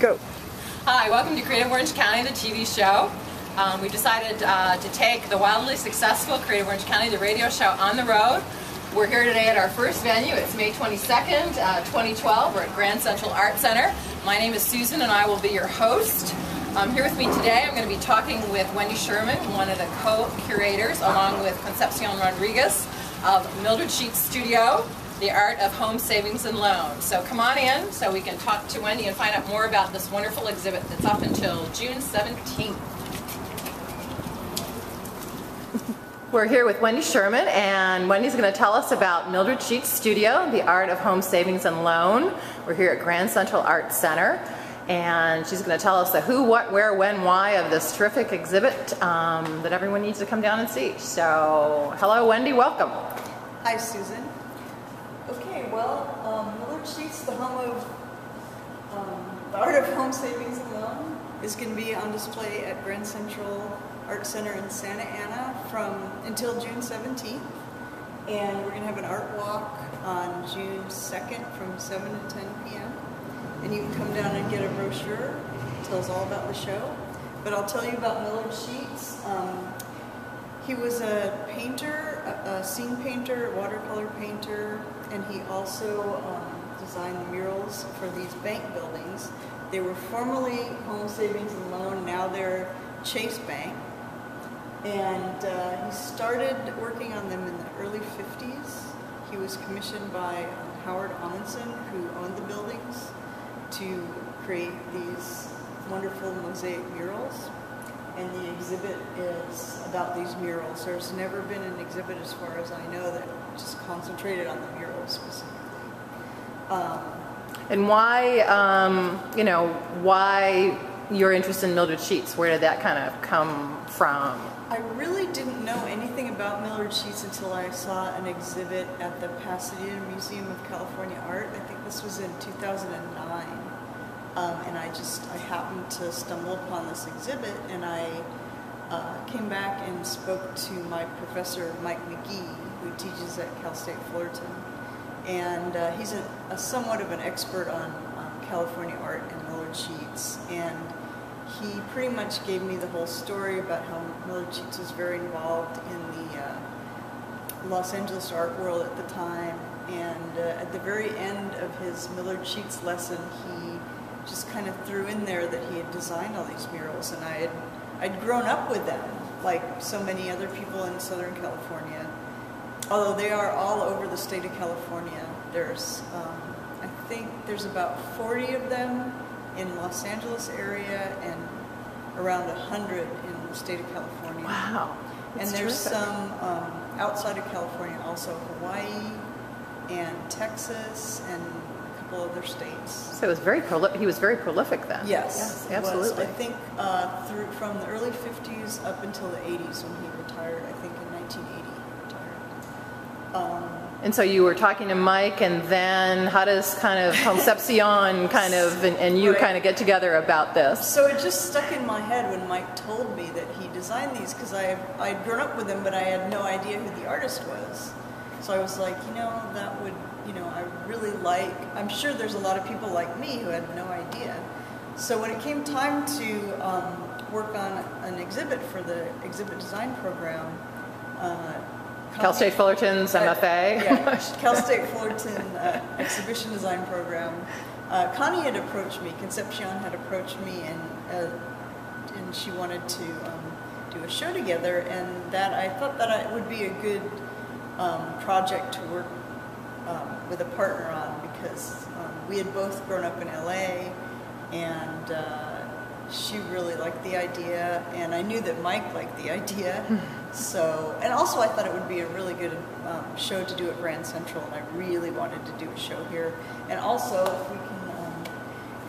Go. Hi, welcome to Creative Orange County, the TV show. Um, we decided uh, to take the wildly successful Creative Orange County, the radio show, on the road. We're here today at our first venue. It's May 22nd, uh, 2012. We're at Grand Central Art Center. My name is Susan and I will be your host. Um, here with me today, I'm going to be talking with Wendy Sherman, one of the co-curators, along with Concepcion Rodriguez of Millard Sheets Studio, the art of home savings and loans. So come on in so we can talk to Wendy and find out more about this wonderful exhibit that's up until June 17th. We're here with Wendy Sherman, and Wendy's going to tell us about Millard Sheets Studio, the art of home savings and loan. We're here at Grand Central Art Center, and she's going to tell us the who, what, where, when, why of this terrific exhibit um, that everyone needs to come down and see. So, hello, Wendy, welcome. Hi, Susan. Okay, well, um, Millard Sheets, the home of um, the art of home savings and loan, is going to be on display at Grand Central Art Center in Santa Ana from until June 17th. And we're going to have an art walk on June 2nd from 7 to 10 p.m. And you can come down and get a brochure. It tells all about the show. But I'll tell you about Millard Sheets. Um, he was a painter, a, scene painter, watercolor painter, and he also um, designed the murals for these bank buildings. They were formerly Home Savings and Loan, now they're Chase Bank. And uh, he started working on them in the early 50s. He was commissioned by um, Howard Ahmanson, who owned the buildings, to create these wonderful mosaic murals. Exhibit is about these murals. There's never been an exhibit, as far as I know, that just concentrated on the murals specifically. Um, and why, um, you know, why your interest in Millard Sheets? Where did that kind of come from? I really didn't know anything about Millard Sheets until I saw an exhibit at the Pasadena Museum of California Art. I think this was in 2009. Um, and I just, I happened to stumble upon this exhibit and I uh, came back and spoke to my professor, Mike McGee, who teaches at Cal State Fullerton. And uh, he's a, a, somewhat of an expert on California art and Millard Sheets. And he pretty much gave me the whole story about how Millard Sheets was very involved in the uh, Los Angeles art world at the time. And uh, at the very end of his Millard Sheets lesson, he just kind of threw in there that he had designed all these murals, and I had I'd grown up with them, like so many other people in Southern California. Although they are all over the state of California. There's, um, I think there's about 40 of them in Los Angeles area and around 100 in the state of California. Wow. and there's terrific. some um, outside of California also, Hawaii and Texas and couple other states. So it was very he was very prolific then. Yes, yes absolutely. I think uh, through from the early 50s up until the 80s when he retired. I think in 1980 he retired. Um, and so you were talking to Mike, and then how does kind of Concepcion kind of and, and you right. kind of get together about this? So it just stuck in my head when Mike told me that he designed these because I I'd grown up with him, but I had no idea who the artist was. So I was like, you know, that would you know, like, I'm sure there's a lot of people like me who had no idea. So when it came time to um, work on an exhibit for the exhibit design program, uh, Cal State Fullerton's MFA? yeah, Cal State Fullerton uh, exhibition design program. Uh, Connie had approached me, Concepcion had approached me and, uh, and she wanted to um, do a show together and that I thought that it would be a good um, project to work um, with a partner on because um, we had both grown up in LA and uh, she really liked the idea and I knew that Mike liked the idea. so, and also I thought it would be a really good um, show to do at Grand Central and I really wanted to do a show here. And also if we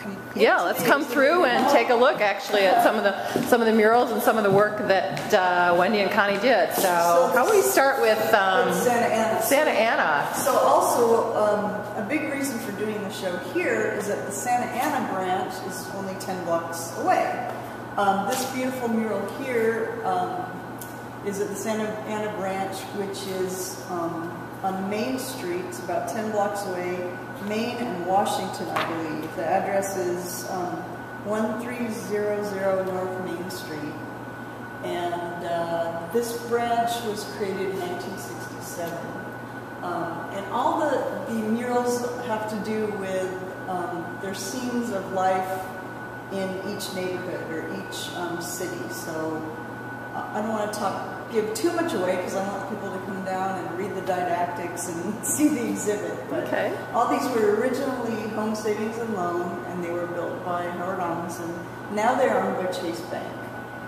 can yeah, let's come through and take a look actually at some of the some of the murals and some of the work that uh, Wendy and Connie did. So, so how about we start with um, Santa Ana? Santa Ana. So also um, a big reason for doing the show here is that the Santa Ana branch is only 10 blocks away. Um, this beautiful mural here um, is at the Santa Ana branch, which is um, on Main Street. It's about 10 blocks away Main and Washington, I believe. The address is um, 1300 North Main Street. And uh, this branch was created in 1967. Um, and all the, the murals have to do with um, their scenes of life in each neighborhood or each um, city. So I don't want to talk, give too much away because I want people to come down and read the didactics and see the exhibit. But Okay. all these were originally home savings and loan, and they were built by Howard Ahmanson. Now they're owned by Chase Bank.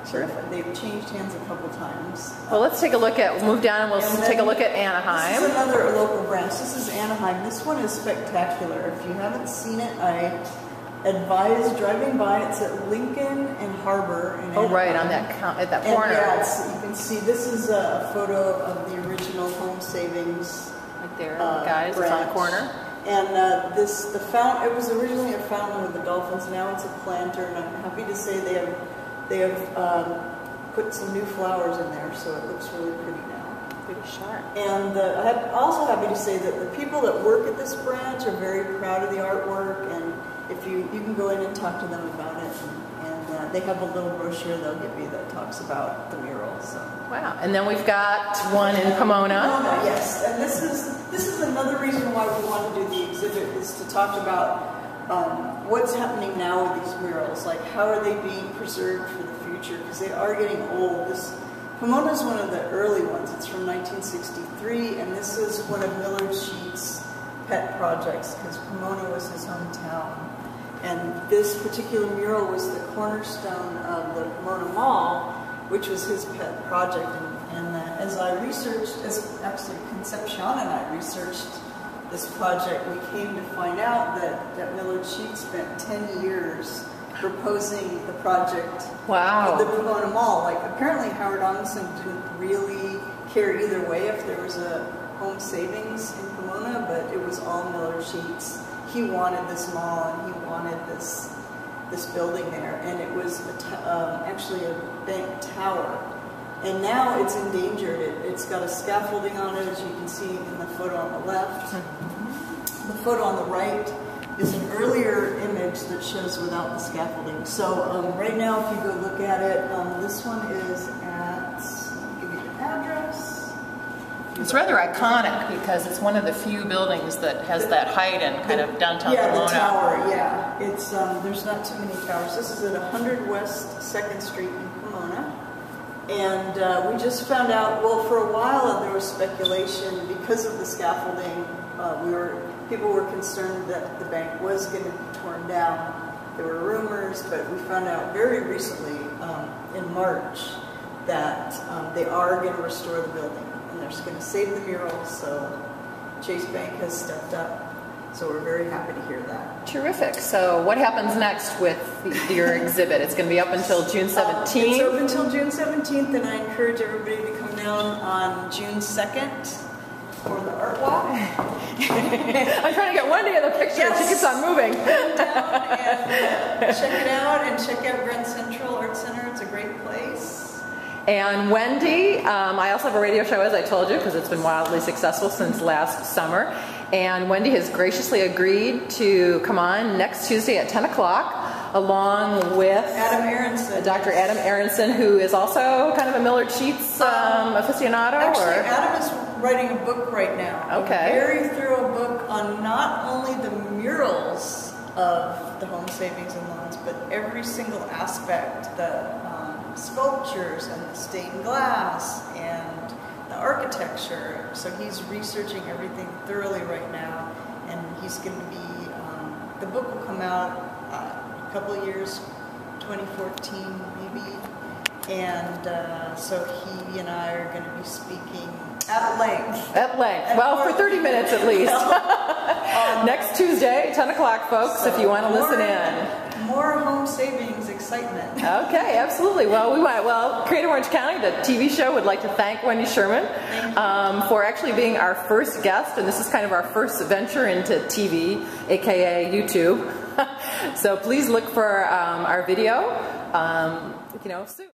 Terrific. They've changed hands a couple times. Well, let's take a look at, we'll move down and we'll And take a look at Anaheim. This is another local branch. This is Anaheim. This one is spectacular. If you haven't seen it, I advise driving by. It's at Lincoln and Harbor in Oh, right, on that, at that And corner. yeah, you can see this is a photo of the original home savings Right there, uh, guys, it's on the corner. And uh, this, the fountain, it was originally a fountain with the dolphins. Now it's a planter, and I'm happy to say they have, they have um, put some new flowers in there, so it looks really pretty now. Pretty sharp. And uh, I'm also happy to say that the people that work at this branch are very proud of the artwork, and if you you can go in and talk to them about it, and, and uh, they have a little brochure they'll give you that talks about the mural. So. Wow, and then we've got one in Pomona. Pomona, yes, and this is this is another reason why we want to do the exhibit is to talk about um, what's happening now with these murals, like how are they being preserved for the future because they are getting old. This Pomona is one of the early ones. It's from 1963, and this is one of Millard Sheets' pet projects because Pomona was his hometown. And this particular mural was the cornerstone of the Pomona Mall, which was his pet project. And, and uh, as I researched, as actually Concepcion and I researched this project, we came to find out that, that Millard Sheet spent 10 years proposing the project Wow. of the Pomona Mall. Like apparently Howard Ahmanson didn't really care either way if there was a home savings in Pomona, but it was all Millard Sheets. He wanted this mall and he wanted this this building there, and it was a t- um, actually a bank tower. And now it's endangered. It, it's got a scaffolding on it, as you can see in the photo on the left. The photo on the right is an earlier image that shows without the scaffolding. So um, right now, if you go look at it, um, this one is at, let me give you the address. It's rather iconic because it's one of the few buildings that has that height in kind of downtown Yeah, Pomona. the tower, yeah. It's, um, there's not too many towers. This is at 100 West 2nd Street in Pomona. And uh, we just found out, well, for a while there was speculation because of the scaffolding. Uh, we were, people were concerned that the bank was going to be torn down. There were rumors, but we found out very recently, um, in March, that um, they are going to restore the building and they're just going to save the murals. So Chase Bank has stepped up. So we're very happy to hear that. Terrific. So what happens next with your exhibit? It's going to be up until June Uh, It's 17th. open until June 17th, and I encourage everybody to come down on June 2nd for the art walk. I'm trying to get Wendy in the picture. Yes. She keeps on moving. Come down and check it out, and check out Grand Central Art Center. It's a great place. And Wendy, um, I also have a radio show, as I told you, because it's been wildly successful since last summer. And Wendy has graciously agreed to come on next Tuesday at 10 o'clock, along with Adam Arenson. Dr. Adam Arenson, who is also kind of a Millard Sheets um, aficionado. Actually, or Adam is writing a book right now. Okay. A very thorough book on not only the murals of the home savings and loans, but every single aspect, that. um, sculptures and the stained glass and the architecture. So he's researching everything thoroughly right now, and he's going to be. Um, the book will come out uh, a couple years, 2014 maybe. And uh, so he and I are going to be speaking at length. At length. Well, for 30 minutes at least. Next Tuesday, 10 o'clock, folks, if you want to listen in. More home savings excitement. Okay, absolutely. Well, we want, well, Creative Orange County, the TV show, would like to thank Wendy Sherman um, for actually being our first guest, and this is kind of our first venture into TV, aka YouTube. so please look for um, our video, um, you know, soon.